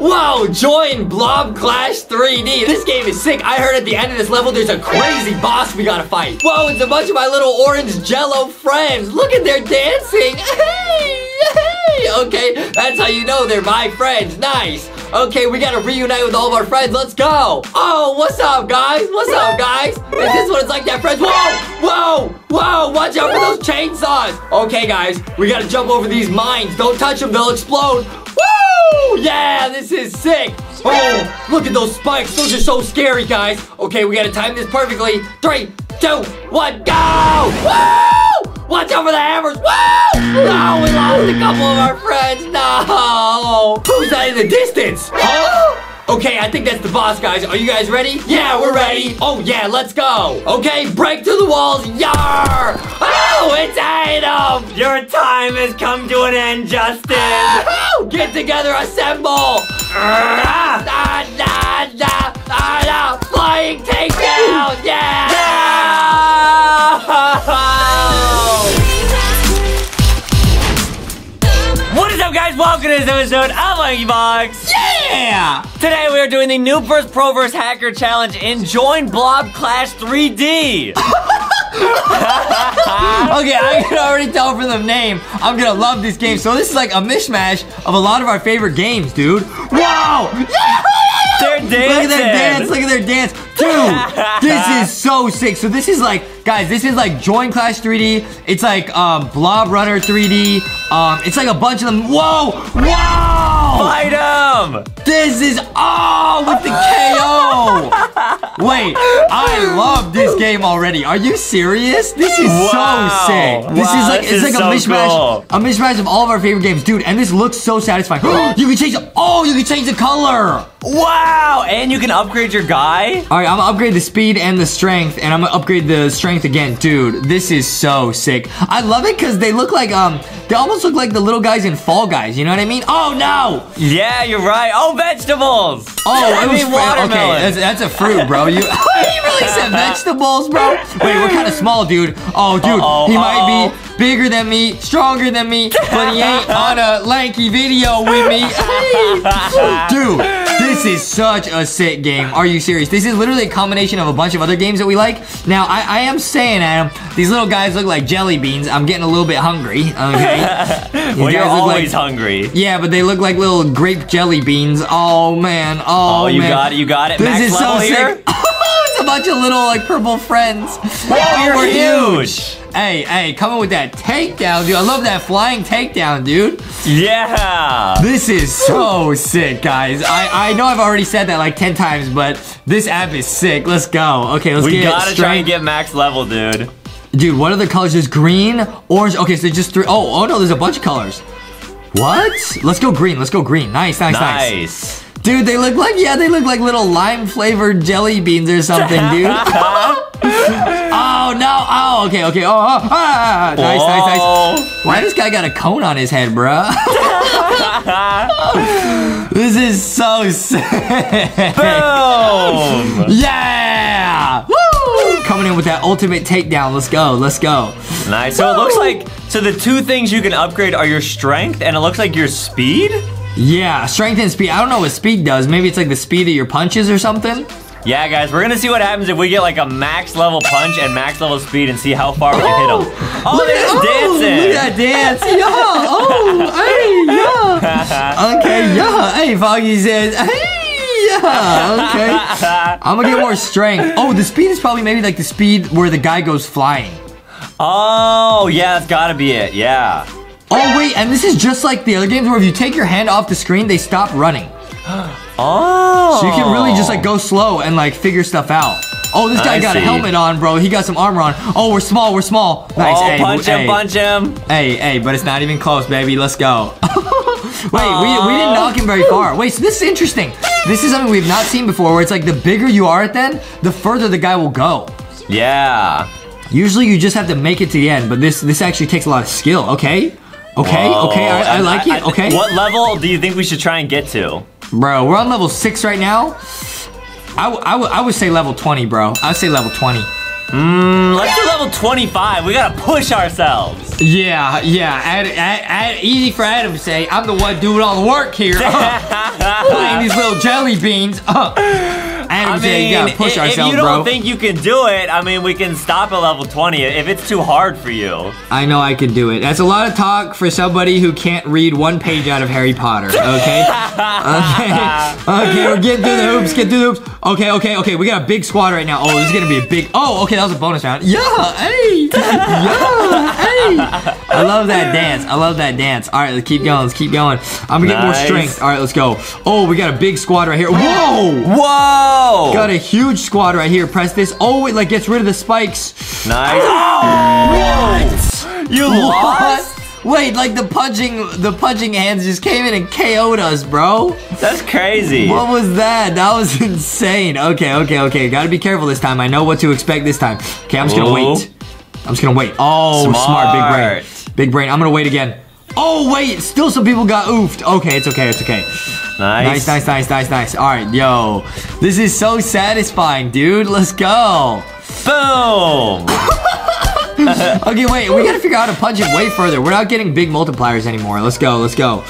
Whoa, join Blob Clash 3D. This game is sick. I heard at the end of this level, there's a crazy boss we gotta fight. Whoa, it's a bunch of my little orange jello friends. Look at their dancing. Hey, hey. Okay, that's how you know they're my friends. Nice. Okay, we gotta reunite with all of our friends. Let's go. Oh, what's up, guys? What's up, guys? Is this what it's like to have friends? Whoa, whoa, whoa. Watch out for those chainsaws. Okay, guys, we gotta jump over these mines. Don't touch them, they'll explode. Woo! Yeah, this is sick. Oh, look at those spikes. Those are so scary, guys. Okay, we gotta time this perfectly. Three, two, one, go! Woo! Watch out for the hammers. Woo! No, we lost a couple of our friends. No. Who's that in the distance? Huh? Okay, I think that's the boss, guys. Are you guys ready? Yeah, we're ready. Oh, yeah, let's go. Okay, break through the walls. Yar! Oh, it's Adam! Your time has come to an end, Justin. Oh, get together, assemble! Ah, ah, ah, ah, ah, ah, flying takedown! Yeah! What is up, guys? Welcome to this episode of LankyBox. Yeah! Today we are doing the Noob vs. Pro vs. Hacker Challenge in Join Blob Clash 3D. Okay, I can already tell from the name, I'm gonna love this game. So this is like a mishmash of a lot of our favorite games, dude. Wow! Yeah! They're dancing. Look at their dance, look at their dance. Dude, this is so sick. So this is like, guys, this is like Join Clash 3D. It's like um, Blob Runner 3D. Um, it's like a bunch of them. Whoa! Whoa! Fight him! This is oh with the KO. Wait, I love this game already. Are you serious? This is Wow. so sick. This Wow, is like this it's is like a so mishmash, cool. a mishmash of all of our favorite games, dude. And this looks so satisfying. you can change the oh, you can change the color. Wow! And you can upgrade your guy? All right, I'm gonna upgrade the speed and the strength, and I'm gonna upgrade the strength again, dude. This is so sick. I love it because they look like um, they almost look like the little guys in Fall Guys. You know what I mean? Oh no! Yeah, you're right. Oh, vegetables! Oh, I it was mean fr- okay. That's, that's a fruit, bro. You, you really said vegetables, bro? Wait, we're kind of small, dude. Oh, dude, Uh-oh, he might uh-oh. be bigger than me, stronger than me, but he ain't on a lanky video with me. dude, this is such a sick game. Are you serious? This is literally a combination of a bunch of other games that we like. Now, I, I am saying, Adam, these little guys look like jelly beans. I'm getting a little bit hungry. Okay. Well, you're always like- hungry. yeah, but they look like little grape jelly beans. Oh man. Oh, Oh, you man. got it, you got it. This Max is so here? sick. it's a bunch of little like purple friends. Whoa, oh, you're we're huge. Hey, hey, coming with that takedown, dude. I love that flying takedown, dude. Yeah. This is so sick, guys. I, I know I've already said that like 10 times, but this app is sick. Let's go. Okay, let's We get gotta try and get max level, dude. Dude, what are the colors? There's green, orange. Okay, so just three. Oh, oh no, there's a bunch of colors. What? Let's go green. Let's go green. Nice, nice, nice. Nice. Dude, they look like yeah, they look like little lime flavored jelly beans or something, dude. oh no! Oh, okay, okay. Oh, oh ah, nice, nice, nice. Why this guy got a cone on his head, bruh? this is so sick. Boom. Yeah! Woo! Coming in with that ultimate takedown. Let's go. Let's go. Nice. So it looks like so the two things you can upgrade are your strength and it looks like your speed. Yeah, strength and speed. I don't know what speed does. Maybe it's like the speed of your punches or something. Yeah, guys, we're gonna see what happens if we get like a max level punch and max level speed and see how far we can hit them. Oh! oh, Look they're at- oh, dancing. Look at that dance. Yeah. Oh, hey, yeah. Okay, yeah. Hey, Foxy says, hey, yeah. Okay. I'm gonna get more strength. Oh, the speed is probably maybe like the speed where the guy goes flying. Oh, yeah, that's gotta be it. Yeah. Oh, wait, and this is just like the other games where if you take your hand off the screen, they stop running. Oh. So you can really just like go slow and like figure stuff out. Oh, this guy I got a helmet on, bro. He got some armor on. Oh, we're small, we're small. Nice. Oh, hey, punch hey. him, punch him. Hey, hey, but it's not even close, baby. Let's go. Wait, we, we didn't knock him very far. Wait, so this is interesting. This is something we've not seen before where it's like the bigger you are at then, the further the guy will go. Yeah. Usually you just have to make it to the end, but this this actually takes a lot of skill, okay? Okay, Whoa. okay, I, I like it, okay? What level do you think we should try and get to? Bro, we're on level 6 right now. I, w- I, w- I would say level 20, bro. I would say level 20. Mm, let's do level 25. We gotta push ourselves. Yeah, yeah. Ad, ad, ad, easy for Adam to say, I'm the one doing all the work here. I these little jelly beans. Uh, Adam I mean, push if ourselves, you don't bro. think you can do it, I mean, we can stop at level 20 if it's too hard for you. I know I can do it. That's a lot of talk for somebody who can't read one page out of Harry Potter. Okay. okay. Okay. We're getting through the hoops. Get through the hoops. Okay. Okay. Okay. We got a big squad right now. Oh, this is gonna be a big. Oh, okay. That was a bonus round. Yeah. Hey. Yeah. Hey. I love that dance. I love that dance. All right. Let's keep going. Let's keep going. I'm gonna get more strength. All right. Let's go. Oh, we got a big squad right here. Whoa. Whoa! Got a huge squad right here. Press this. Oh, it like gets rid of the spikes. Nice. Oh! What? You lost? Wait, like the punching, the punching hands just came in and KO'd us, bro. That's crazy. What was that? That was insane. Okay, okay, okay. Gotta be careful this time. I know what to expect this time. Okay, I'm just gonna wait. I'm just gonna wait. Oh, smart, big brain. Big brain. I'm gonna wait again. Oh wait, still some people got oofed. Okay, it's okay, it's okay. Nice. Nice, nice, nice, nice, nice. All right, yo, this is so satisfying, dude. Let's go. Boom! Okay, wait, we gotta figure out how to punch it way further. We're not getting big multipliers anymore. Let's go, let's go.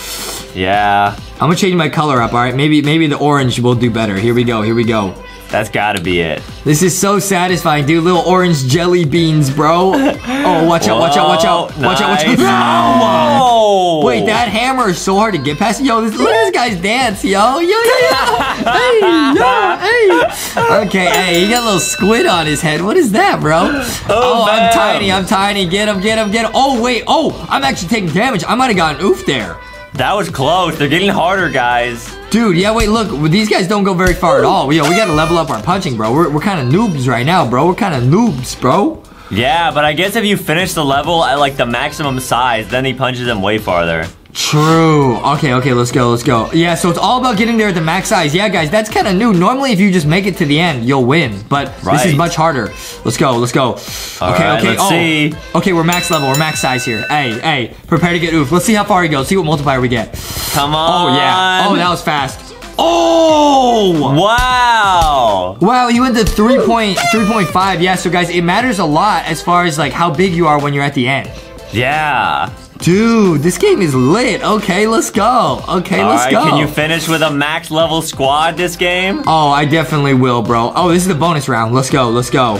yeah, I'm gonna change my color up, all right? Maybe maybe the orange will do better. Here we go, here we go. That's gotta be it. This is so satisfying, dude. Little orange jelly beans, bro. Oh, watch out, watch out, watch out. Whoa, Watch out, watch out. No! Whoa! Wait, that hammer is so hard to get past. Yo, this, look at this guy's dance, yo. Yo, yo, yo. hey, yo, hey. Okay, hey, he got a little squid on his head. What is that, bro? Oh, oh I'm tiny, I'm tiny. Get him, get him, get him. Oh, wait, oh, I'm actually taking damage. I might have gotten oof there. That was close. They're getting harder, guys. Dude, yeah, wait, look, these guys don't go very far at all. Yo, we gotta level up our punching, bro. We're, we're kind of noobs right now, bro. We're kind of noobs, bro. Yeah, but I guess if you finish the level at like the maximum size, then he punches them way farther. True. Okay, okay, let's go, let's go. Yeah, so it's all about getting there at the max size. Yeah, guys, that's kind of new. Normally, if you just make it to the end, you'll win. But this is much harder. Let's go, let's go. All okay, right, okay. let's oh, see. Okay, we're max level. We're max size here. Hey, hey, prepare to get oof. Let's see how far he goes. See what multiplier we get. Come on. Oh, yeah. Oh, that was fast. Oh! Wow. Wow, you went to 3.3.5. Yeah, so guys, it matters a lot as far as like how big you are when you're at the end. Yeah. Dude, this game is lit. Okay, let's go. Okay, All let's right, go. can you finish with a max level squad this game? Oh, I definitely will, bro. Oh, this is the bonus round. Let's go. Let's go.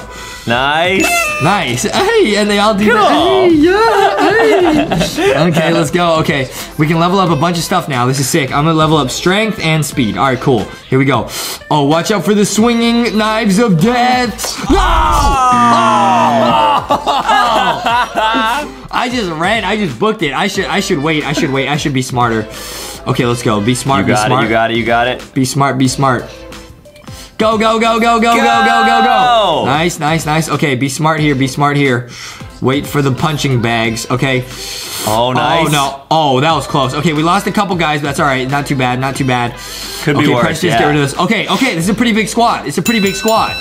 Nice. Nice. Hey, and they all do that. Hey, yeah. Hey. okay, let's go. Okay, we can level up a bunch of stuff now. This is sick. I'm gonna level up strength and speed. All right, cool. Here we go. Oh, watch out for the swinging knives of death. No! Ah! Oh. Oh. I just ran. I just booked it. I should. I should wait. I should wait. I should be smarter. Okay, let's go. Be smart. You be got smart. it, you got it, you got it. Be smart, be smart. Go, go, go, go, go, go, go, go, go. Nice, nice, nice. Okay, be smart here, be smart here. Wait for the punching bags, okay? Oh, oh nice. Oh, no. Oh, that was close. Okay, we lost a couple guys, but that's all right. Not too bad, not too bad. Could be okay, worse, press this, yeah. get rid of this. Okay, okay, this is a pretty big squad. It's a pretty big squad.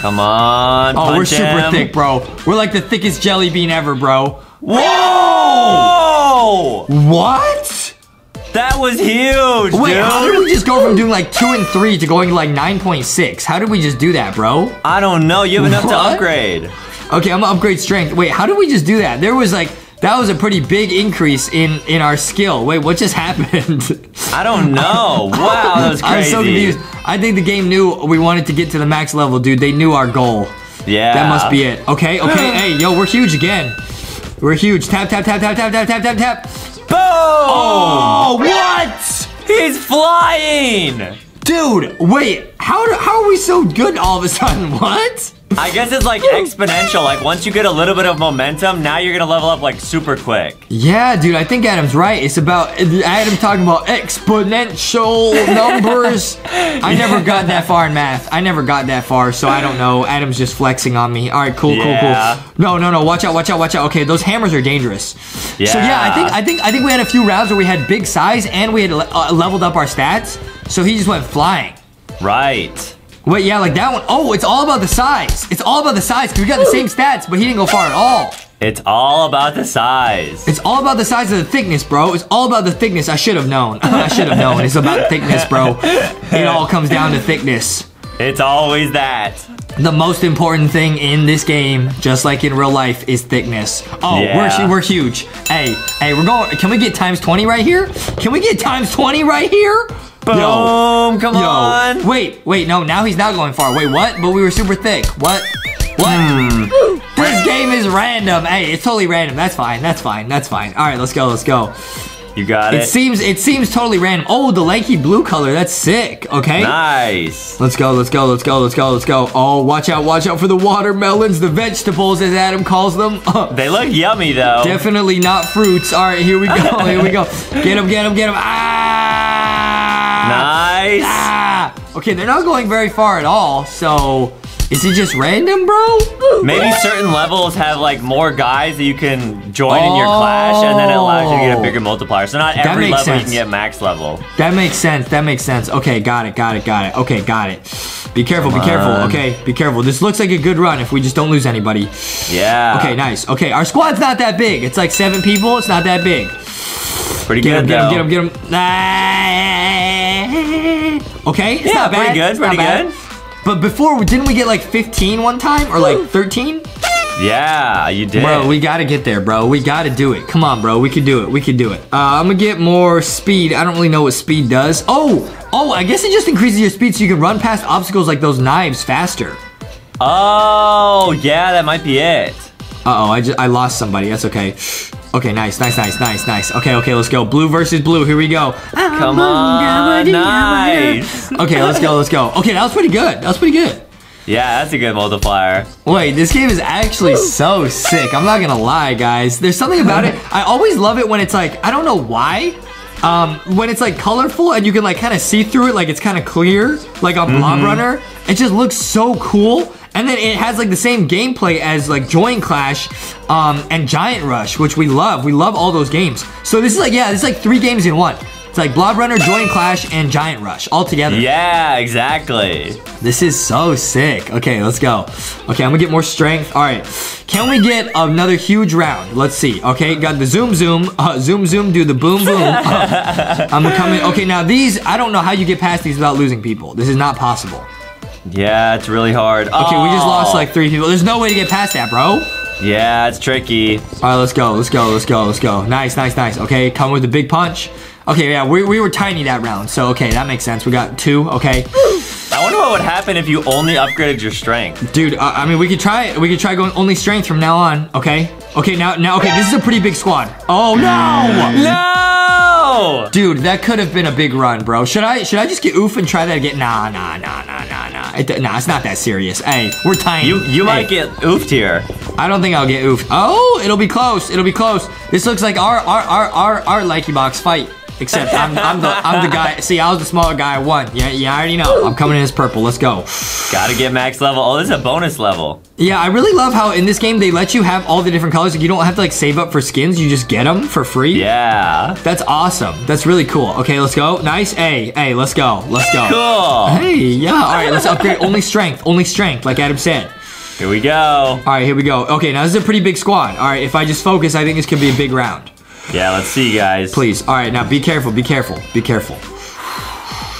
Come on. Oh, we're super him. thick, bro. We're like the thickest jelly bean ever, bro. Whoa! What? That was huge, Wait, dude. how did we just go from doing like 2 and 3 to going to like 9.6? How did we just do that, bro? I don't know. You have enough to upgrade. Okay, I'm gonna upgrade strength. Wait, how did we just do that? There was like that was a pretty big increase in in our skill. Wait, what just happened? I don't know. Wow, that was crazy. I'm so confused. I think the game knew we wanted to get to the max level, dude. They knew our goal. Yeah. That must be it. Okay, okay. hey, yo, we're huge again. We're huge. Tap, tap, tap, tap, tap, tap, tap, tap, tap. Boom! Oh, what? He's flying! Dude, wait. How do, how are we so good all of a sudden? What? I guess it's like exponential. Like once you get a little bit of momentum, now you're gonna level up like super quick. Yeah, dude, I think Adam's right. It's about Adam talking about exponential numbers. I never got that far in math. I never got that far, so I don't know. Adam's just flexing on me. All right, cool, Yeah. cool, cool. No, no, no. Watch out, watch out, watch out. Okay, those hammers are dangerous. Yeah. So yeah, I think I think I think we had a few rounds where we had big size and we had uh, leveled up our stats. So he just went flying. Right. Wait, yeah, like that one. Oh, it's all about the size. It's all about the size because we got the same stats, but he didn't go far at all. It's all about the size. It's all about the size of the thickness, bro. It's all about the thickness. I should have known. I should have known. It's about thickness, bro. It all comes down to thickness. It's always that. The most important thing in this game, just like in real life, is thickness. Oh, Yeah. we're, we're huge. Hey, hey, we're going. Can we get times 20 right here? Can we get times 20 right here? Boom! Come Yo, on. wait, wait, no, now he's not going far. Wait, what? But we were super thick. What? What? Hmm. This game is random. Hey, it's totally random. That's fine. That's fine. That's fine. All right, let's go. Let's go. You got It it. seems it seems totally random. Oh, the lanky blue color. That's sick. Okay. Nice. Let's go, let's go, let's go, let's go, let's go. Oh, watch out, watch out for the watermelons, the vegetables, as Adam calls them. They look yummy though. Definitely not fruits. All right, here we go, here we go. Get him, get him, get him. Ah! Nice. Ah! Okay, they're not going very far at all, so is it just random, bro? Maybe certain levels have like more guys that you can join in your clash, and then it allows you to get a bigger multiplier. So not every level you can get max level. That makes sense, that makes sense. Okay, got it, got it, got it. Okay, got it. Be careful, Come be careful. on. Okay, be careful. This looks like a good run if we just don't lose anybody. Yeah. Okay, nice. Okay, our squad's not that big. It's like seven people. It's not that big. Pretty Get him, good get him, get him, get him. Ah. Okay, it's Yeah, not bad. pretty good, pretty good. But before, didn't we get like 15 one time or like 13? Yeah, you did. Bro, we gotta get there, bro. We gotta do it. Come on, bro. We can do it. We can do it. Uh, I'm gonna get more speed. I don't really know what speed does. Oh, oh, I guess it just increases your speed so you can run past obstacles like those knives faster. oh, yeah, that might be it. Uh-oh, I just I lost somebody. That's okay. Okay, nice, nice, nice, nice, nice. Okay, okay, let's go. Blue versus blue. Here we go. Come on, nice. Okay, let's go, let's go. Okay, that was pretty good. That was pretty good. Yeah, that's a good multiplier. Wait, this game is actually so sick. I'm not gonna lie, guys. There's something about it. I always love it when it's like, I don't know why. Um, when it's like colorful and you can like kind of see through it, like it's kind of clear, like on Blob Runner. It just looks so cool. And then it has like the same gameplay as like Join Clash um, and Giant Rush, which we love. We love all those games. So this is like, yeah, this is like three games in one. It's like Blob Runner, Join Clash, and Giant Rush all together. Yeah, exactly. This is so sick. Okay, let's go. Okay, I'm gonna get more strength. All right, can we get another huge round? Let's see. Okay, got the zoom zoom, uh, zoom zoom, do the boom boom. Uh, I'm gonna come in. Okay, now these, I don't know how you get past these without losing people. This is not possible. Yeah, it's really hard. Okay, we just lost Oh. like three people. There's no way to get past that, bro. Yeah, it's tricky. All right, let's go, let's go, let's go, let's go. Nice, nice, nice. Okay, come with the big punch. Okay, yeah, we, we were tiny that round, so okay, that makes sense. We got two, okay. I wonder what would happen if you only upgraded your strength. Dude, uh, I mean, we could try it. We could try going only strength from now on, okay? Okay, now, now, okay, this is a pretty big squad. Oh, no! No! Dude, that could have been a big run, bro. Should I, should I just get oof and try that again? Nah, nah, nah, nah, nah, nah. It, nah, it's not that serious. Hey, we're tiny. You you might get oofed here. I don't think I'll get oof. Oh, it'll be close. It'll be close. This looks like our, our, our, our, our Lanky Box fight. Except I'm, I'm the, I'm the guy. See, I was the smaller guy. I won. Yeah, yeah, I already know. I'm coming in as purple. Let's go. Gotta get max level. Oh, this is a bonus level. Yeah, I really love how in this game they let you have all the different colors. Like you don't have to like save up for skins. You just get them for free. Yeah. That's awesome. That's really cool. Okay, let's go. Nice. Hey, hey, let's go. Let's go. Cool. Hey, yeah. All right, let's upgrade. Only strength. Only strength, like Adam said. Here we go. All right, here we go. Okay, now this is a pretty big squad. All right, if I just focus, I think this could be a big round. Yeah, let's see, guys. Please. All right, now be careful. Be careful. Be careful.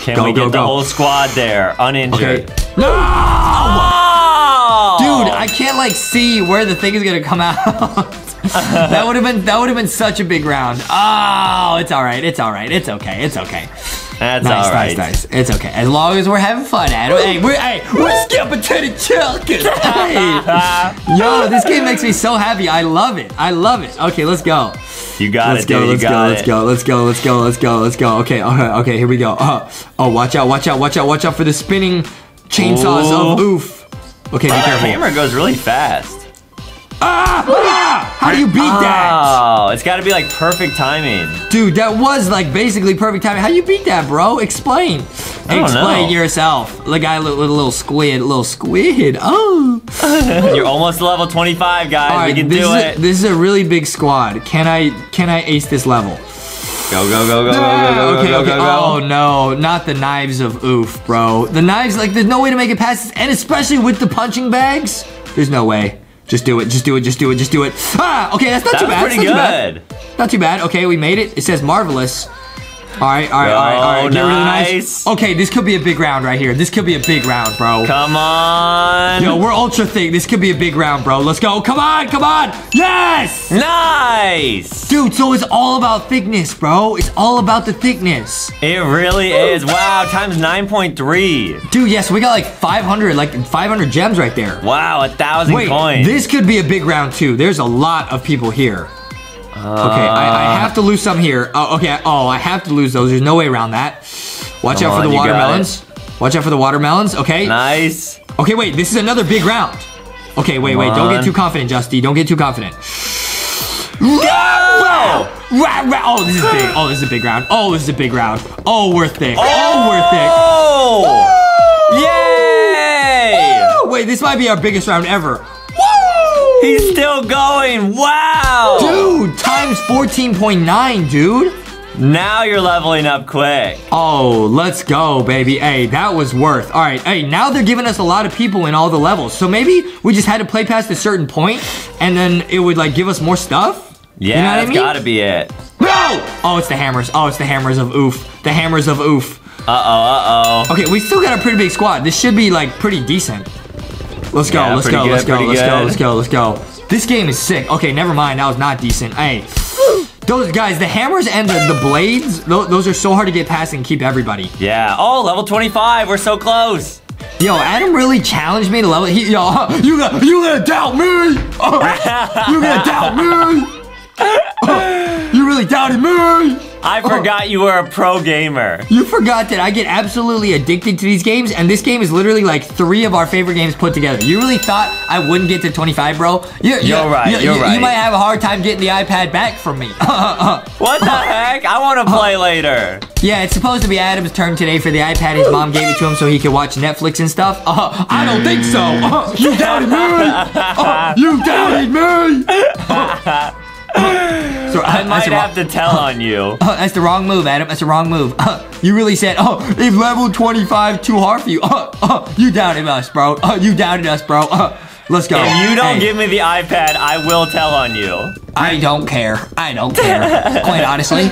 Can Go, we go, get the whole squad there, uninjured? Okay. No! Oh! Dude, I can't like see where the thing is gonna come out. that would have been that would have been such a big round. Oh, it's all right. It's all right. It's okay. It's okay. That's Nice, all right. nice, nice. It's okay. As long as we're having fun, Adam. Hey, we're hey, we're skipping to the children. Hey. Yo, this game makes me so happy. I love it. I love it. Okay, let's go. You got Let's it, go, dude. let's go, let's go, let's go, let's go, let's go, let's go. Okay, okay, okay, here we go. Uh, oh, watch out, watch out, watch out, watch out for the spinning chainsaws of Ooh. oof. Okay, be Oh, careful. hammer goes really fast. Ah! ah! How do you beat that? Oh, it's got to be like perfect timing. Dude, that was like basically perfect timing. How do you beat that, bro? Explain. I don't Explain know. yourself. The guy with a little squid, little squid. Oh. You're almost level 25, guys. All right, we can this do is it. A, this is a really big squad. Can I can I ace this level? Go, go, go, go, go, Ah, go, go, okay, go, okay. go, go. Oh no, not the knives of oof, bro. The knives, like, there's no way to make it past this, and especially with the punching bags, there's no way. Just do it, just do it, just do it, just do it. Ah, okay, that's not That too bad. pretty that's not too bad. good. Not too bad. Okay, we made it. It says marvelous. All right, all right, all right, all right. Get really nice. nice. Okay, this could be a big round right here. This could be a big round, bro. Come on. Yo, we're ultra thick. This could be a big round, bro. Let's go. Come on, come on. Yes! Nice. Dude, so it's all about thickness, bro. It's all about the thickness. It really is. Wow, times 9.3. Dude, yes, we got like 500, like 500 gems right there. Wow, a thousand Wait, coins. this could be a big round too. There's a lot of people here. Okay, I, I ah. have to lose some here. Oh, okay. Oh, I have to lose those. There's no way around that. Watch Come out for on, the watermelons. Watch out for the watermelons. Okay. Nice. Okay, wait. This is another big round. Okay, wait, wait. Don't get too confident, Justy. Don't get too confident. Rah. Oh, this is big. Oh, this is a big round. Oh, this is a big round. Oh, we're thick. Oh, we're thick. Oh! Yay! Oh, wait, this might be our biggest round ever. He's still going. Wow! Dude, times 14.9, dude. Now you're leveling up quick. Oh, let's go, baby. Hey, that was worth. All right. Hey, now they're giving us a lot of people in all the levels. So maybe we just had to play past a certain point and then it would like give us more stuff? Yeah, you know that's I mean? gotta be it. No! Oh, it's the hammers. Oh, it's the hammers of oof. The hammers of oof. Uh-oh, uh-oh. Okay, we still got a pretty big squad. This should be like pretty decent. Let's go, Yeah, let's go, good, let's go, let's go, let's go, let's go. This game is sick. Okay, never mind. That was not decent. Hey, those guys, the hammers and the, the blades, those, those are so hard to get past and keep everybody. Yeah. Oh, level 25. We're so close. Yo, Adam really challenged me to level. He, yo, you gonna, you gonna doubt me? you gonna doubt me? you really doubted me? I forgot you were a pro gamer. You forgot that I get absolutely addicted to these games, and this game is literally like three of our favorite games put together. You really thought I wouldn't get to 25, bro? You, You're right, You, you're you- right. You might have a hard time getting the iPad back from me. What the heck? I want to play later. yeah, it's supposed to be Adam's turn today for the iPad. His mom gave it to him so he could watch Netflix and stuff. Uh, I don't think so. Uh, you doubted me. Uh, you doubted me. So I might have to tell on you. uh, that's the wrong move, Adam. That's the wrong move. Uh, you really said, "Oh, is level 25 too hard for you?" Uh, uh, you doubted us, bro. Uh, you doubted us, bro. Uh, let's go. If you don't Hey, give me the iPad, I will tell on you. I don't care. I don't care. Quite honestly.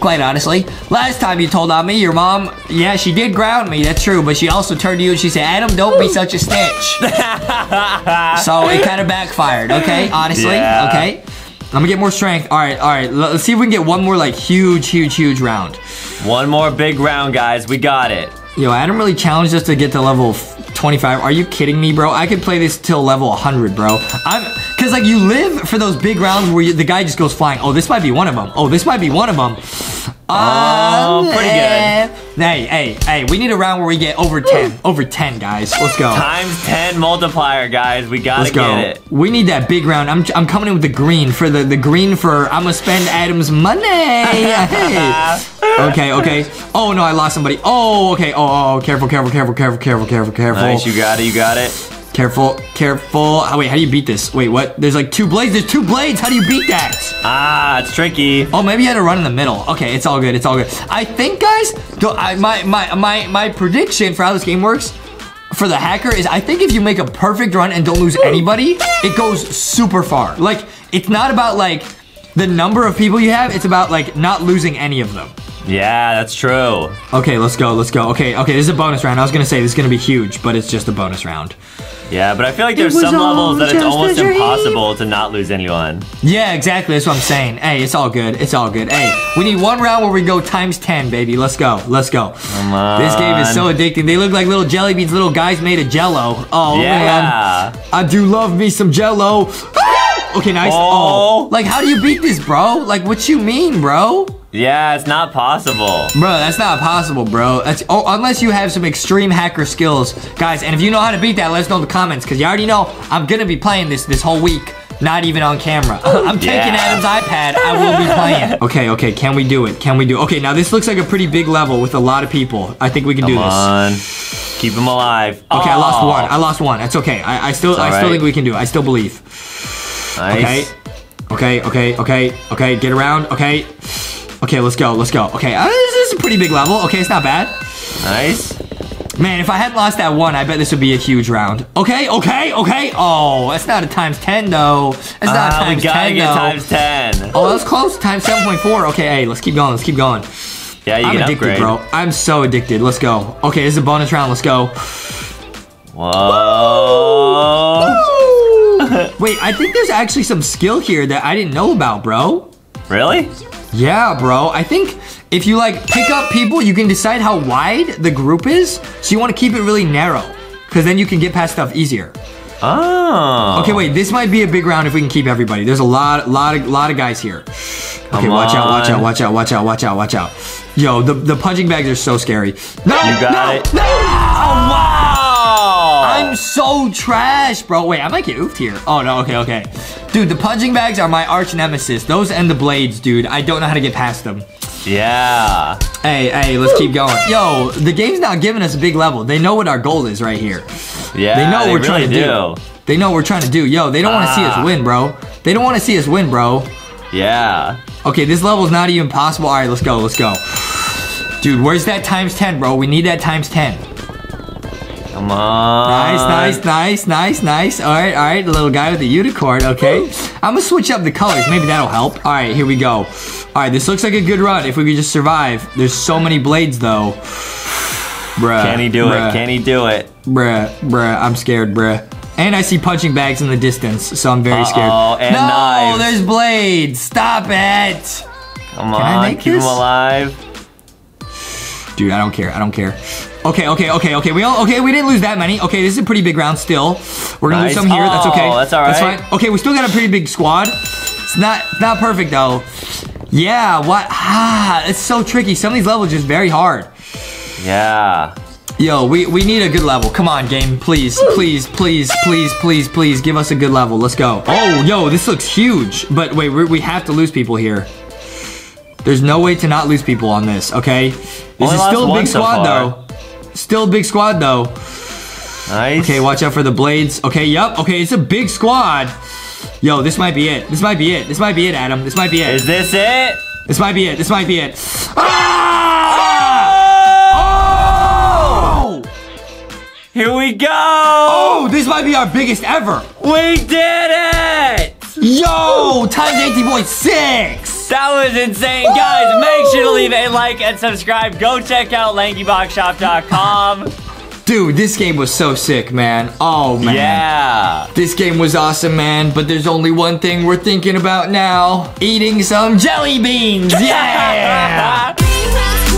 Quite honestly. Last time you told on me, your mom, yeah, she did ground me. That's true. But she also turned to you and she said, Adam, don't be such a snitch. so it kind of backfired, okay? Honestly, Yeah. okay? Let me get more strength. All right, all right. Let's see if we can get one more, like, huge, huge, huge round. One more big round, guys. We got it. Yo, Adam really challenged us to get to level 25. Are you kidding me, bro? I could play this till level 100, bro. I'm, cause like you live for those big rounds where you, the guy just goes flying. Oh, this might be one of them. Oh, this might be one of them. Oh, pretty good. Hey, hey, hey, we need a round where we get over 10. Over 10, guys. Let's go. Times 10 multiplier, guys. We gotta Let's go. get it. We need that big round. I'm, I'm coming in with the green for the, the green for I'm gonna spend Adam's money. hey. Okay, okay. Oh no, I lost somebody. Oh, okay. Oh, oh, careful, careful, careful, careful, careful, careful, careful. Nice, you got it, you got it. Careful, careful. Oh, wait, how do you beat this? Wait, what? There's like two blades. There's two blades. How do you beat that? Ah, it's tricky. Oh, maybe you had to run in the middle. Okay, it's all good. It's all good. I think, guys, I, my my my my prediction for how this game works for the hacker is I think if you make a perfect run and don't lose anybody, it goes super far. Like it's not about like the number of people you have. It's about like not losing any of them. Yeah, that's true. Okay, let's go. Let's go. Okay, okay. This is a bonus round. I was gonna say this is gonna be huge, but it's just a bonus round. Yeah, but I feel like there's some levels that it's almost impossible to not lose anyone. Yeah, exactly. That's what I'm saying. Hey, it's all good. It's all good. Hey, we need one round where we go times 10, baby. Let's go. Let's go. Come on. This game is so addicting. They look like little jelly beans, little guys made of jello. Oh, man. I do love me some jello. Ah! Okay, nice. Oh. Oh. Like, how do you beat this, bro? Like, what you mean, bro? Yeah, it's not possible. Bro, that's not possible, bro. That's oh, unless you have some extreme hacker skills, guys. And if you know how to beat that, let us know in the comments, because you already know I'm gonna be playing this this whole week, not even on camera. I'm taking Yeah. Adam's iPad. I will be playing. Okay, okay. Can we do it? Can we do? It? Okay, now this looks like a pretty big level with a lot of people. I think we can do Come this. on. Keep them alive. Okay, I lost one. I lost one. That's okay. I, I still I still alright. think we can do it. I still believe. Nice. Okay. Okay, okay, okay, okay. Get around. Okay. Okay, let's go. Let's go. Okay, uh, this is a pretty big level. Okay, it's not bad. Nice. Man, if I hadn't lost that one, I bet this would be a huge round. Okay, okay, okay. Oh, that's not a times 10, though. That's not a Ah, we times gotta 10, get though. times 10. Oh, that's close. Times 7.4. Okay, hey, let's keep going. Let's keep going. Yeah, you I'm addicted, upgrade. bro. I'm so addicted. Let's go. Okay, this is a bonus round. Let's go. Whoa. Wait, I think there's actually some skill here that I didn't know about, bro. really? Yeah, bro. I think if you like pick up people, you can decide how wide the group is. So you want to keep it really narrow, because then you can get past stuff easier. Oh. Okay, wait. This might be a big round if we can keep everybody. There's a lot, lot of, lot of guys here. Okay, Come watch out, watch out, watch out, watch out, watch out, watch out. Yo, the the punching bags are so scary. No, You got no, it. no. Oh, wow. I'm so trash, bro. Wait, I might get oofed here. Oh, no, okay, okay. Dude, the punching bags are my arch nemesis. Those and the blades, dude. I don't know how to get past them. Yeah. Hey, hey, let's keep going. Yo, the game's not giving us a big level. They know what our goal is right here. Yeah. They know what we're really trying to do. They know what we're trying to do. Yo, they don't want to see us Ah. win, bro. They don't want to see us win, bro. Yeah. Okay, this level's not even possible. All right, let's go, let's go. Dude, where's that times 10, bro? We need that times 10. Come on. Nice, nice, nice, nice, nice. All right, all right, the little guy with the unicorn, okay. I'm gonna switch up the colors. Maybe that'll help. All right, here we go. All right, this looks like a good run if we could just survive. There's so many blades, though. Bruh. Can he do bruh, it? Can he do it? Bruh, bruh, I'm scared, bruh. And I see punching bags in the distance, so I'm very scared. Uh-oh, and no, knives. there's blades. Stop it. Come I on. Keep this? him alive. Dude, I don't care. I don't care. Okay, okay, okay, okay. We all okay. We didn't lose that many. Okay, this is a pretty big round still. We're gonna lose Nice. some here. that's okay. Oh, that's all That's fine. Okay, we still got a pretty big squad. It's not not perfect though. Yeah. What? Ah, it's so tricky. Some of these levels are just very hard. Yeah. Yo, we we need a good level. Come on, game. Please, please, please, please, please, please, give us a good level. Let's go. Oh, yo, this looks huge. But wait, we we have to lose people here. There's no way to not lose people on this. Okay. This Only is still a big squad far. though. Still a big squad though. Nice. Okay, watch out for the blades. Okay, yep. Okay, it's a big squad. Yo, this might be it. This might be it. This might be it, Adam. This might be it. Is this it? This might be it. This might be it. Ah! Oh! Here we go. Oh, this might be our biggest ever. We did it. Yo, times 18.6. That was insane, guys. Make sure to leave a like and subscribe. Go check out lankyboxshop.com. Dude, this game was so sick, man. Oh, man. Yeah. This game was awesome, man, but there's only one thing we're thinking about now. Eating some jelly beans. Yeah!